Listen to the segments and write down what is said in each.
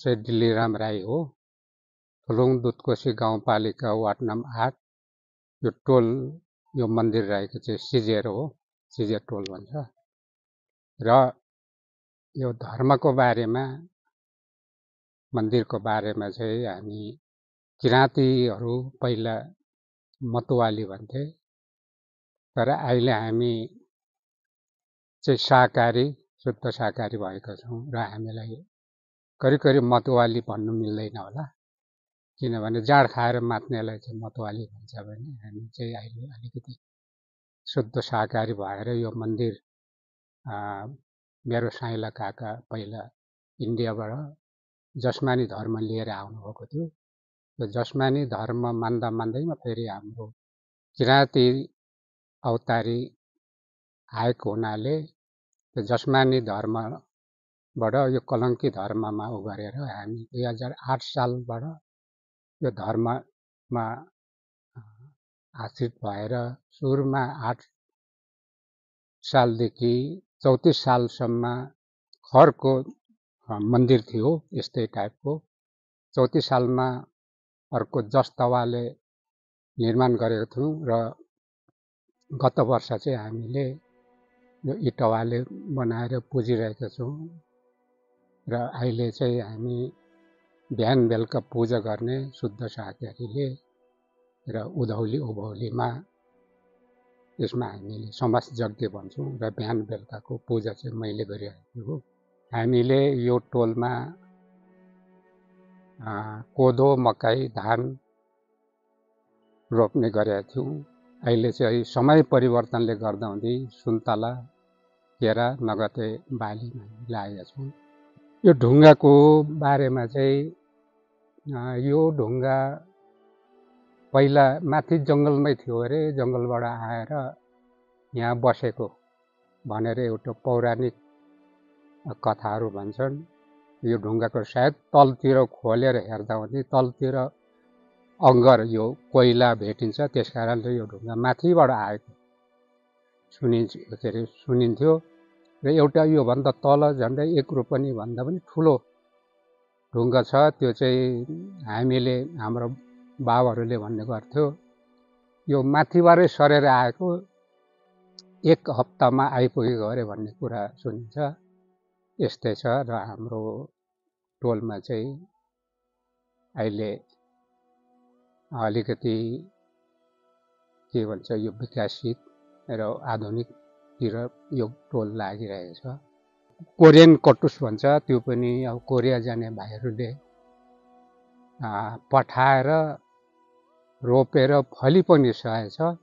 चाहिँ दिल्लीराम राई हो। थुलुङ दुधकोशी गाउँपालिका वार्ड नम्बर आठ। यो टोल यो मन्दिर रहेको चाहिँ सिजेर हो सिजेर टोल भन्छ। र यो धर्मको बारेमा मन्दिरको बारेमा चाहिँ हामी किराँतीहरू पहिला मतुवाली भन्थे। तर अहिले हामी चाहिँ शाकाहारी शुद्ध शाकाहारी भएका छौँ र हामीलाई करिब करिब मतुवाली भन्नु मिल्दैन होला। किनभने जाँड खाएर मात्नेलाई चाहिँ मतुवाली भन्छ भने हामी चाहिँ अहिले अलिकति शुद्ध शाकाहारी भएर यो मन्दिर मेरो साइला काका पहिला इन्डियाबाट जसमानी धर्म लिएर आउनुभएको थियो। त्यो जसमानी धर्म मान्दा मान्दैमा फेरि हाम्रो किराँती अवतारी आएको हुनाले त्यो जसमानी धर्मबाट यो कलङ्की धर्ममा उ गरेर हामी दुई हजार आठ सालबाट यो धर्ममा आश्रित भएर सुरुमा आठ सालदेखि चौतिस सालसम्म खरको मन्दिर थियो यस्तै टाइपको। चौतिस सालमा अर्को जस्तवाले निर्माण गरेको थियौँ र गत वर्ष चाहिँ हामीले यो इटवाले बनाएर पुजिरहेका छौँ। र अहिले चाहिँ हामी बिहान बेलुका पूजा गर्ने शुद्ध शाकाहारीले र उधौली उभौलीमा यसमा हामीले समाज यज्ञ भन्छौँ र बिहान बेलुकाको पूजा चाहिँ मैले गरिरहेको हो। हामीले यो टोलमा कोदो मकै धान रोप्ने गरेका थियौँ। अहिले चाहिँ समय परिवर्तनले गर्दा हुँदै सुन्तला केरा नगदे बालीमा लागेका छौँ। यो ढुङ्गाको बारेमा चाहिँ यो ढुङ्गा पहिला माथि जङ्गलमै थियो अरे जङ्गलबाट आएर यहाँ बसेको भनेर एउटा पौराणिक कथाहरू भन्छन्। यो ढुङ्गाको सायद तलतिर खोलेर हेर्दा भने तलतिर अङ्गर यो कोइला भेटिन्छ त्यस कारणले यो ढुङ्गा माथिबाट आएको सुनिन्छ के अरे सुनिन्थ्यो। र एउटा योभन्दा तल झन्डै एक रोपनी भन्दा पनि ठुलो ढुङ्गा छ त्यो चाहिँ हामीले हाम्रो बाबाहरूले भन्ने गर्थ्यो। यो माथिबाटै सरेर आएको एक हप्तामा आइपुगेको अरे भन्ने कुरा सुनिन्छ। यस्तै छ र हाम्रो टोलमा चाहिँ अहिले अलिकति के भन्छ यो विकसित र आधुनिकतिर यो टोल लागिरहेको छ। कोरियन कटुस भन्छ त्यो पनि अब कोरिया जाने भाइहरूले पठाएर रोपेर फली पनि सकेको छ।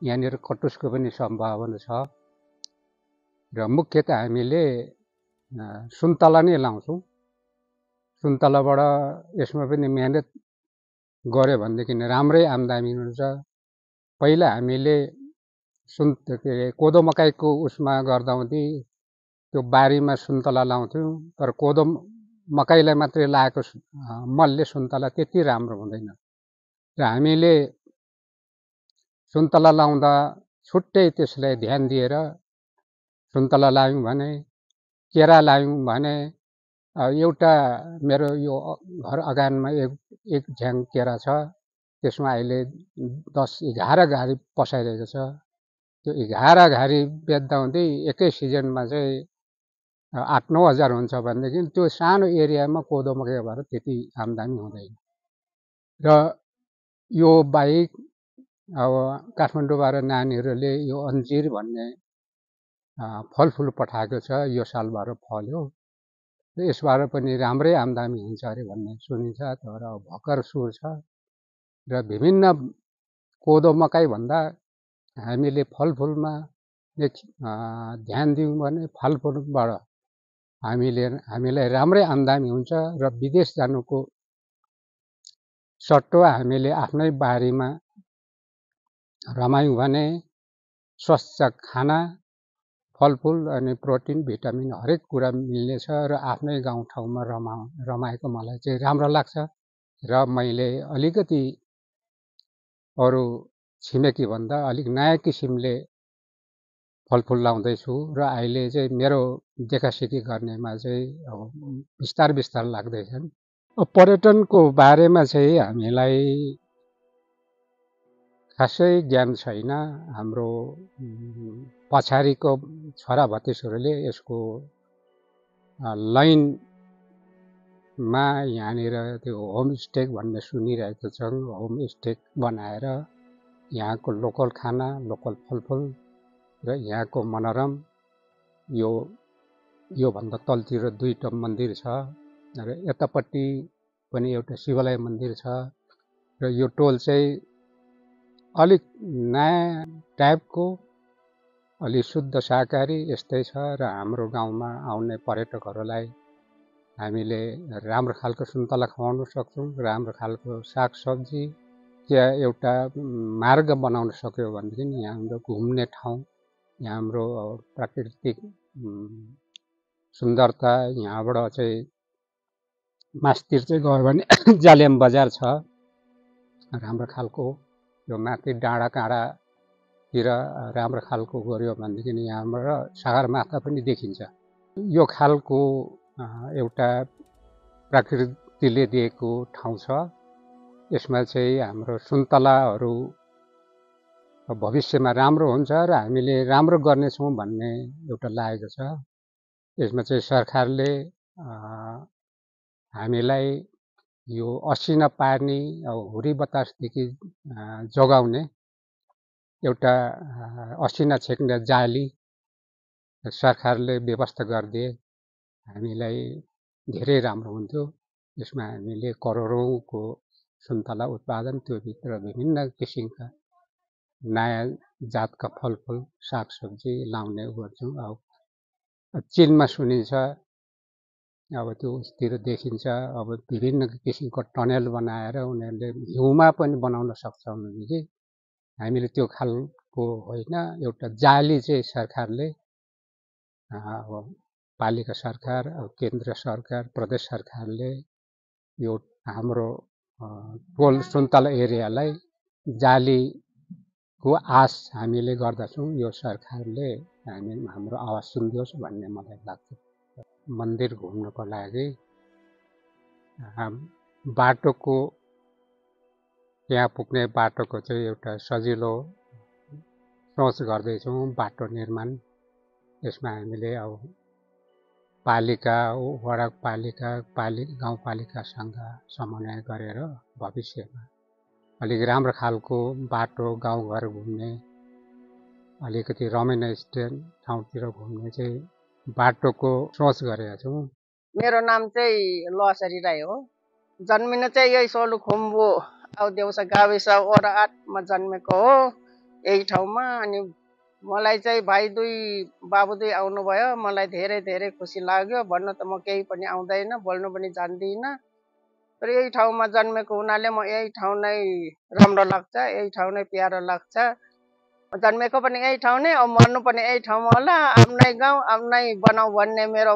यहाँनिर कटुसको पनि सम्भावना छ। र मुख्यत हामीले सुन्तला नै लाउँछौँ। सुन्तलाबाट यसमा पनि मिहिनेत गऱ्यो भनेदेखि राम्रै आम्दानी हुन्छ। पहिला हामीले सुन के अरे कोदो मकैको उसमा गर्दा हुँदै त्यो बारीमा सुन्तला लाउँथ्यौँ तर कोदो मकैलाई मात्रै लाएको मलले सुन्तला त्यति राम्रो हुँदैन। र हामीले सुन्तला लाउँदा छुट्टै त्यसलाई ध्यान दिएर सुन्तला लायौँ भने केरा लायौँ भने एउटा मेरो यो घर अगानमा एक एक झ्याङ केरा छ त्यसमा अहिले दस एघार घारी पसाइरहेको छ। त्यो एघार घारी बेच्दा हुँदै एकै सिजनमा चाहिँ आठ नौ हजार हुन्छ भनेदेखि त्यो सानो एरियामा कोदो मकै भएर त्यति आम्दानी हुँदैन। र यो बाहेक अब काठमाडौँबाट नानीहरूले यो अन्जिर भन्ने फलफुल पठाएको छ यो सालबाट फल्यो। यसबाट पनि राम्रै आम्दानी हुन्छ अरे भन्ने सुनिन्छ तर भर्खर सुर छ र विभिन्न कोदो मकैभन्दा हामीले फलफुलमा ध्यान दियौँ भने फलफुलबाट हामीले हामीलाई राम्रै आम्दानी हुन्छ र विदेश जानुको सट्टो हामीले आफ्नै बारीमा रमायौँ भने स्वच्छ खाना फलफुल अनि प्रोटिन भिटामिन हरेक कुरा मिल्नेछ र आफ्नै गाउँठाउँमा रमा रमाएको मलाई चाहिँ राम्रो लाग्छ र मैले अलिकति अरू छिमेकीभन्दा अलिक नयाँ किसिमले फलफुल लाउँदैछु र अहिले चाहिँ मेरो देखासेखी गर्नेमा चाहिँ अब बिस्तार बिस्तार लाग्दैछन्। पर्यटनको बारेमा चाहिँ हामीलाई खासै ज्ञान छैन। हाम्रो पछाडिको छोरा भतिसहरूले यसको लाइनमा यहाँनिर त्यो होमस्टे भन्ने सुनिरहेको छौँ होमस्टे बनाएर यहाँको लोकल खाना लोकल फलफुल र यहाँको मनोरम यो योभन्दा तलतिर दुईवटा मन्दिर छ र यतापट्टि पनि एउटा शिवालय मन्दिर छ र यो टोल चाहिँ अलिक नयाँ टाइपको अलि शुद्ध शाकाहारी यस्तै छ र हाम्रो गाउँमा आउने पर्यटकहरूलाई हामीले राम्रो खालको सुन्तला खुवाउन सक्छौँ राम्रो खालको सागसब्जी या एउटा मार्ग बनाउन सक्यो भनेदेखि यहाँ हाम्रो घुम्ने ठाउँ यहाँ हाम्रो प्राकृतिक सुन्दरता यहाँबाट चाहिँ मास्तिर चाहिँ गयो भने जालिम बजार छ। राम्रो खालको यो माथि डाँडा काँडातिर राम्रो खालको गऱ्यो भनेदेखि यहाँबाट सगरमाथा पनि देखिन्छ। यो खालको एउटा प्रकृतिले दिएको ठाउँ छ। यसमा चाहिँ हाम्रो सुन्तलाहरू भविष्यमा राम्रो हुन्छ र हामीले राम्रो गर्नेछौँ भन्ने एउटा लागेको छ। यसमा चाहिँ सरकारले हामीलाई यो असिना पार्ने हुरी बतासदेखि जोगाउने एउटा असिना छेक्ने जाली सरकारले व्यवस्था गरिदिए हामीलाई धेरै राम्रो हुन्थ्यो। यसमा हामीले करोडौँको सुन्तला उत्पादन त्योभित्र विभिन्न किसिमका नयाँ जातका फलफुल सागसब्जी लाउने गर्छौँ अब चिनमा सुनिन्छ अब त्यो उसतिर देखिन्छ अब विभिन्न किसिमको टनेल बनाएर उनीहरूले हिउँमा पनि बनाउन सक्छ भनेदेखि हामीले त्यो खालको होइन एउटा जाली चाहिँ सरकारले अब पालिका सरकार अब केन्द्र सरकार प्रदेश सरकारले यो हाम्रो टोल सुन्तला एरियालाई जालीको आश हामीले गर्दछौँ। यो सरकारले हामी हाम्रो आवाज सुनिदियोस् भन्ने मलाई लाग्छ। मन्दिर घुम्नको लागि बाटोको त्यहाँ पुग्ने बाटोको चाहिँ एउटा सजिलो सोच गर्दैछौँ। बाटो निर्माण यसमा हामीले अब पालिका वडा पालिका पालि गाउँपालिकासँग समन्वय गरेर भविष्यमा अलिक राम्रो खालको बाटो गाउँघर घुम्ने अलिकति रमाइलो स्ट्यान्ड ठाउँतिर घुम्ने चाहिँ बाटोको सोच गरेका छौँ। मेरो नाम चाहिँ लसरी राई हो। जन्मिनु चाहिँ यही सोलुखुम्बु अब देउसा गाविस वडा आठमा जन्मेको हो। यही ठाउँमा अनि मलाई चाहिँ भाइ दुई बाबु दुई आउनुभयो। मलाई धेरै धेरै खुसी लाग्यो। भन्नु त म केही पनि आउँदैन बोल्नु पनि जान्दिनँ। तर यही ठाउँमा जन्मेको हुनाले म यही ठाउँ नै राम्रो लाग्छ यही ठाउँ नै प्यारो लाग्छ। जन्मेको पनि यही ठाउँ नै अब मर्नु पनि यही ठाउँमा होला। आफ्नै गाउँ आफ्नै बनाऊ भन्ने मेरो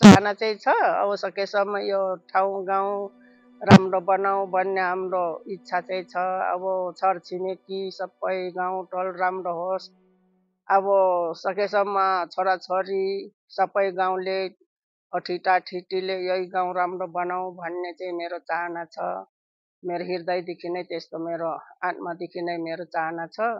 चाहना चाहिँ छ। अब सकेसम्म यो ठाउँ गाउँ राम्रो बनाऊ भन्ने हाम्रो इच्छा चाहिँ छ। अब छरछिमेकी सबै गाउँ टोल राम्रो होस्। अब सकेसम्म छोराछोरी सबै गाउँले ठिटा ठिटीले यही गाउँ राम्रो बनाऊ भन्ने चाहिँ मेरो चाहना छ। मेरो हृदयदेखि नै त्यस्तो मेरो आत्मादेखि नै मेरो चाहना छ।